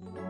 you